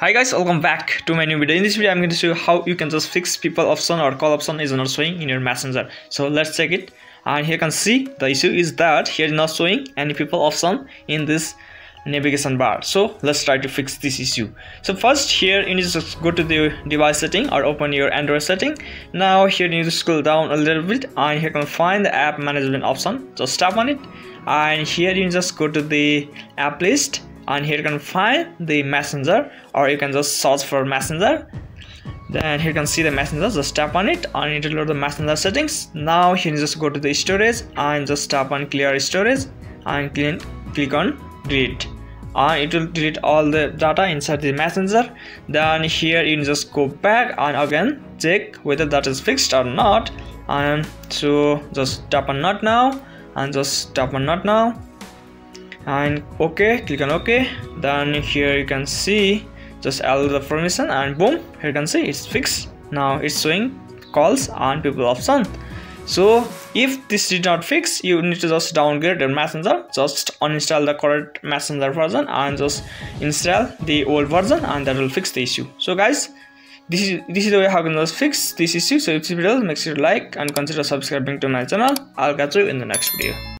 Hi guys, welcome back to my new video. In this video, I'm going to show you how you can just fix people option or call option is not showing in your messenger. So let's check it. And here you can see the issue is that here is not showing any people option in this navigation bar. So let's try to fix this issue. So first here you need to just go to the device setting or open your Android setting. Now here you need to scroll down a little bit and here you can find the app management option. Just tap on it and here you just go to the app list and here you can find the messenger or you can just search for messenger. Then here you can see the messenger just tap on it and it will load the messenger settings. Now you just go to the storage and just tap on clear storage and clean, click on delete. And it will delete all the data inside the messenger. Then here you just go back and again check whether that is fixed or not. And so just tap on not now and just tap on not now and okay click on ok then here you can see just allow the permission and boom here you can see it's fixed. Now it's showing calls and people option so if this did not fix you need to just downgrade your messenger. Just uninstall the current messenger version and just install the old version and that will fix the issue. So guys this is this is the way how can just fix this issue. So if this video make sure to like and consider subscribing to my channel. I'll catch you in the next video